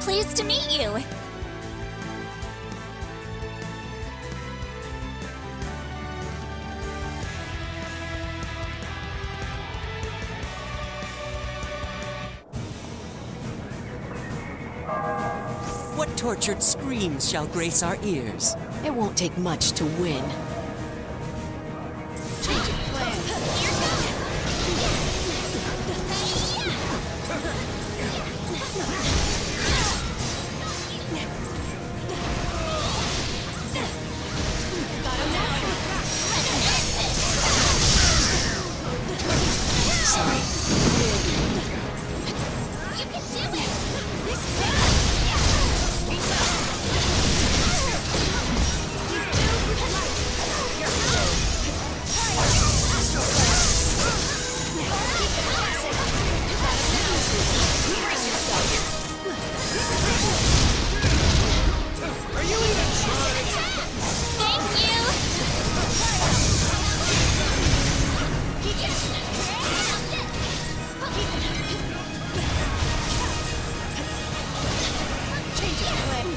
Pleased to meet you. What tortured screams shall grace our ears? It won't take much to win.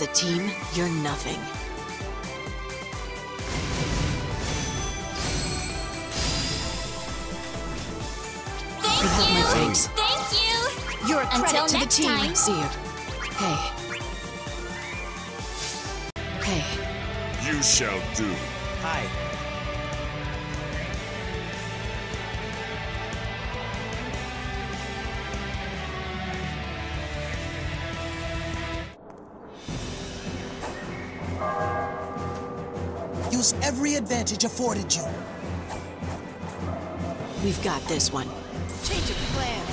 as a team, you're nothing. Thank You my you! thanks. Thank you! You're a credit Until to the team. time. See you. Hey. Hey. You shall do. Hi. Advantage afforded you. We've got this one. Change of plans.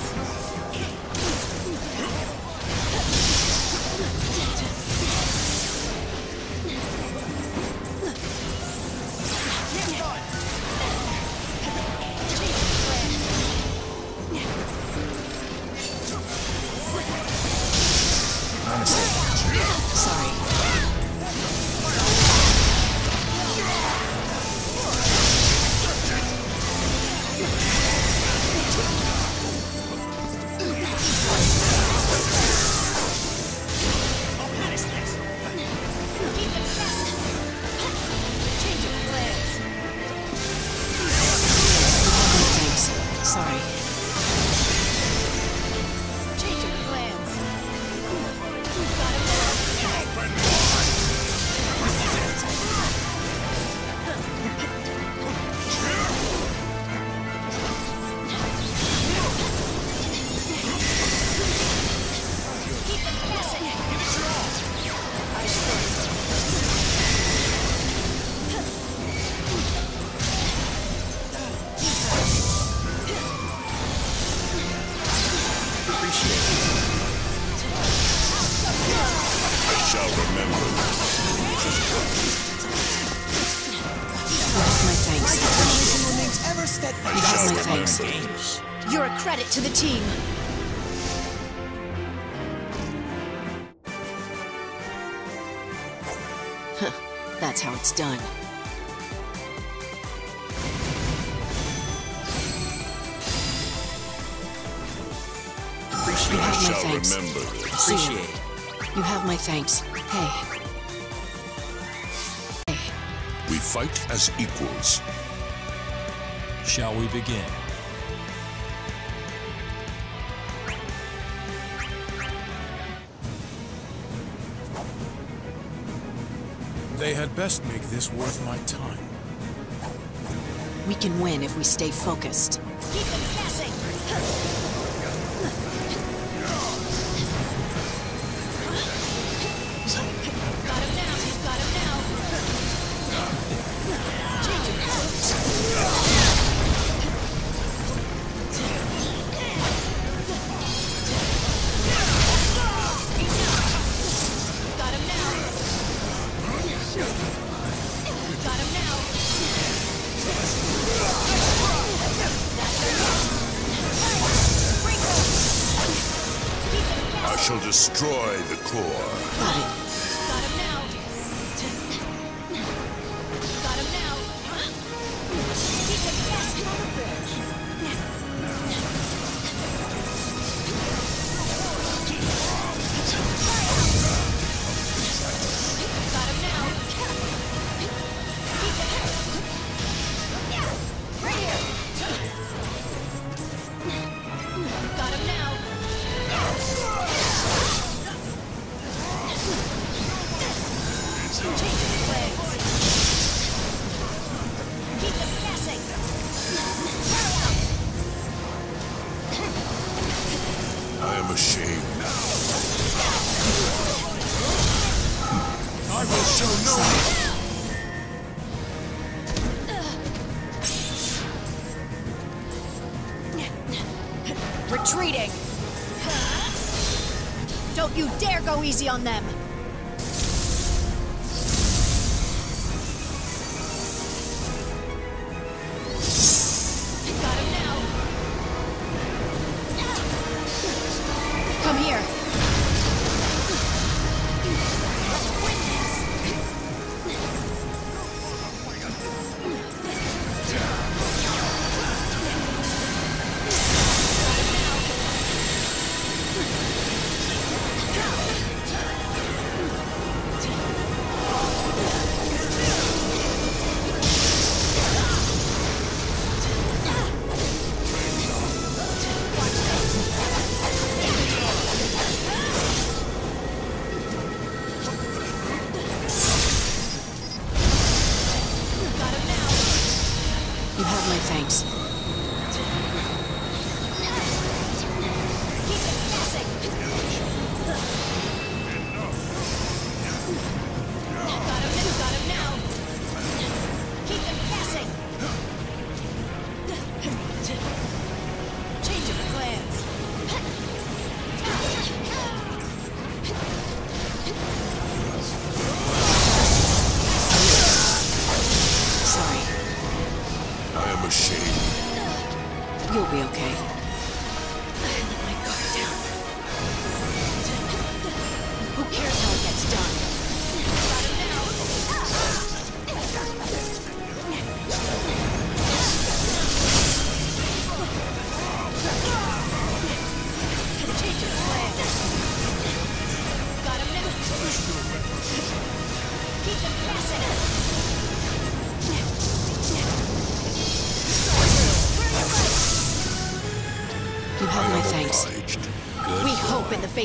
That's how it's done. You I have my shall thanks. remember. See you. Appreciate. You have my thanks. Hey. Hey. We fight as equals. Shall we begin? They had best make this worth my time. We can win if we stay focused. Destroy the core. Got it. Dare go easy on them.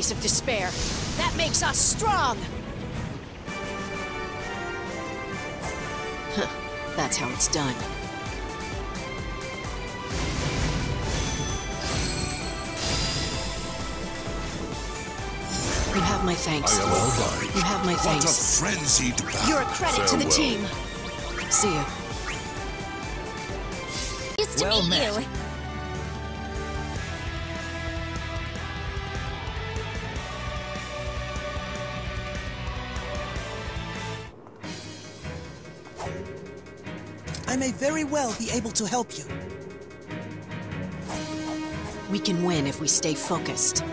Face of despair. That makes us strong. That's how it's done. You have my I thanks. am obliged. You have my thanks. What a frenzied battle. You're a credit to the team. See ya. Used to Well meet met. you. May very well be able to help you. We can win if we stay focused.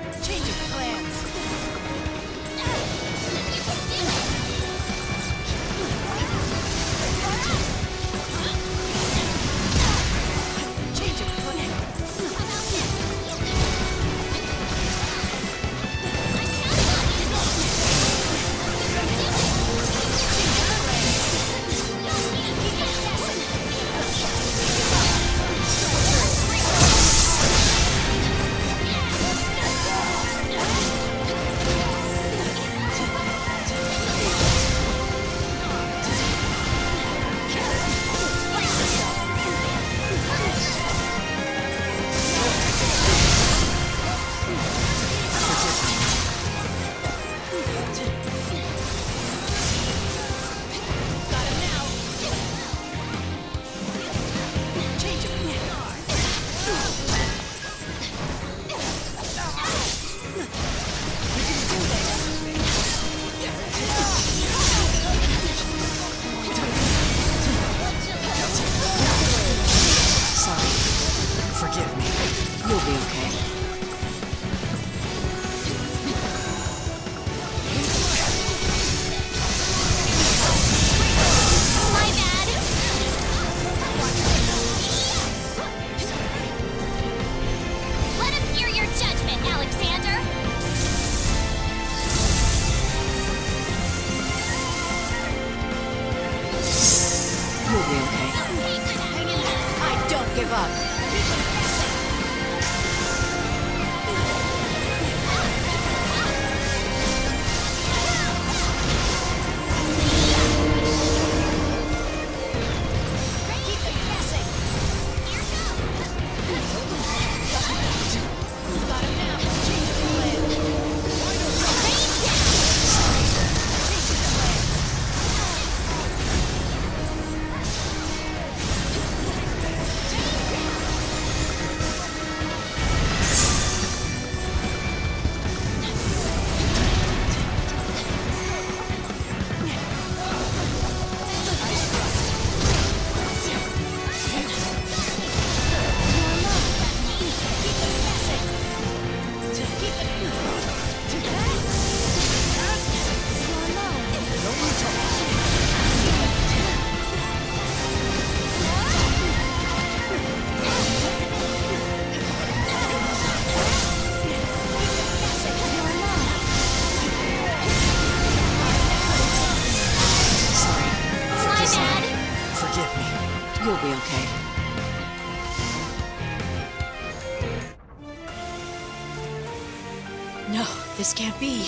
can't be.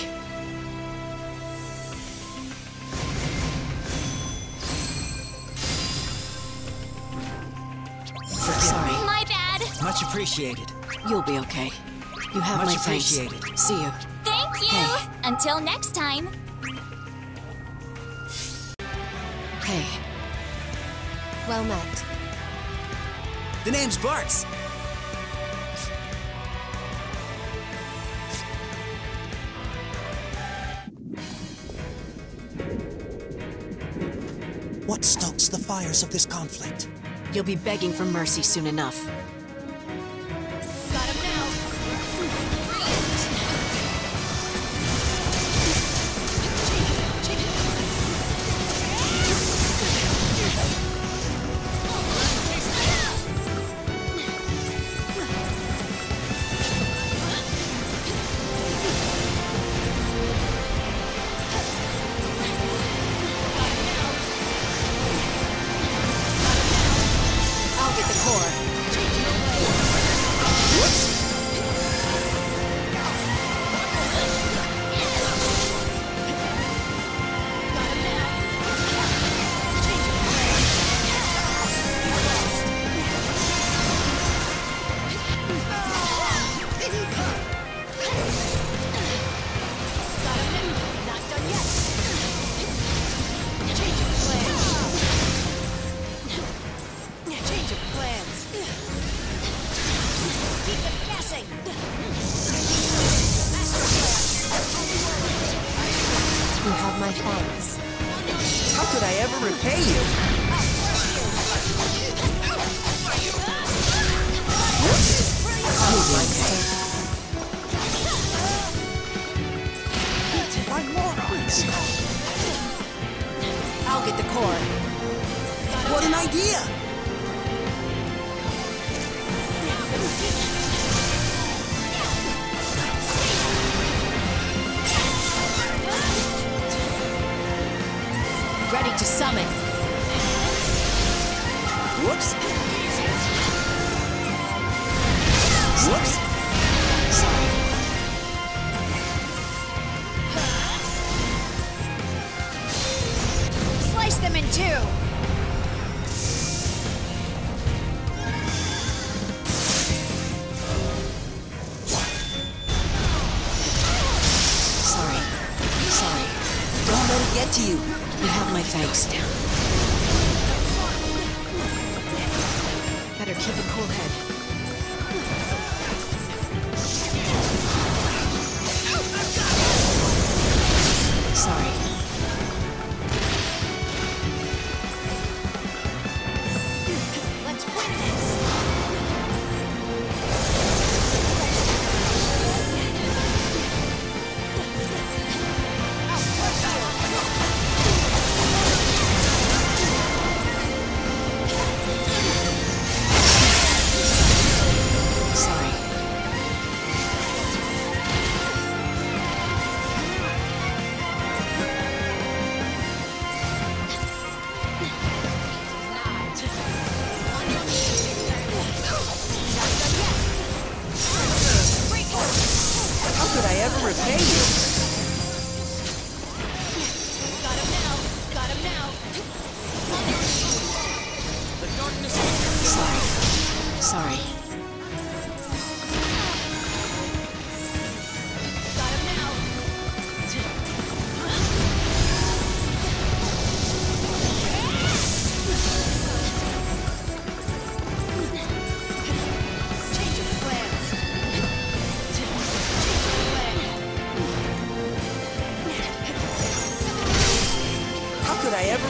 Sorry. My bad. Much appreciated. You'll be okay. You have Much my appreciated. Thanks. See you. Thank you. Hey. Until next time. Hey. Well met. The name's Bartz. the fires of this conflict. You'll be begging for mercy soon enough. to Summit. Commander, keep a cool head.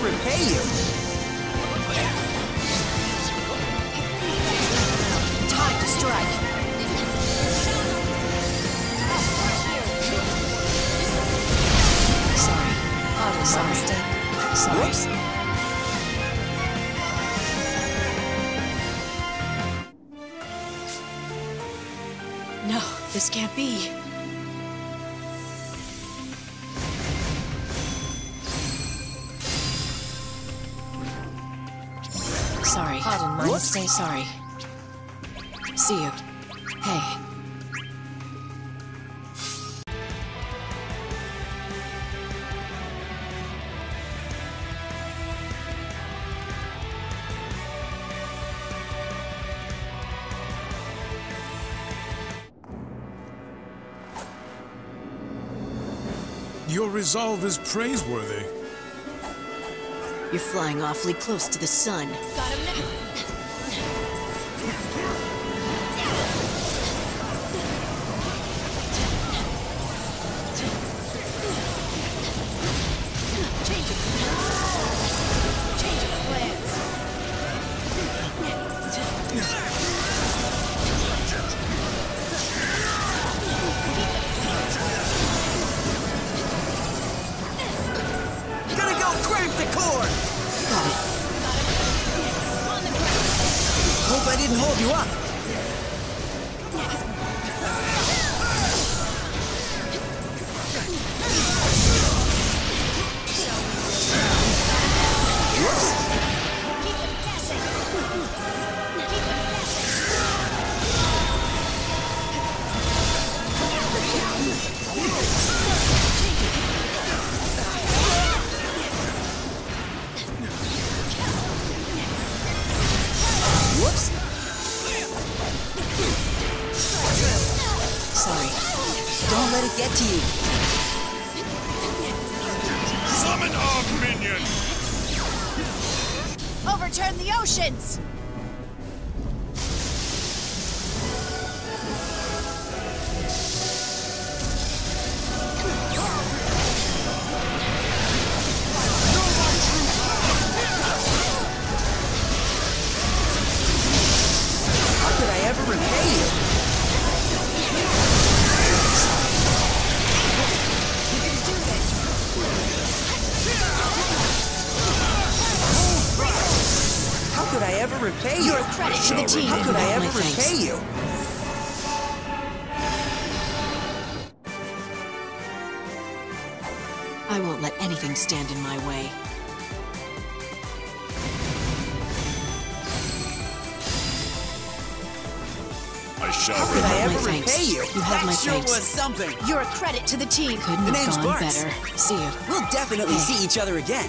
repay you. sorry. Pardon my mistake, sorry. See you. Hey. Your resolve is praiseworthy. You're flying awfully close to the sun. I shall How could I ever thanks. repay you? You have that my sure thanks. was something. You're a credit to the team. Couldn't The have name's gone Bartz. better. See you. We'll definitely Hey. see each other again.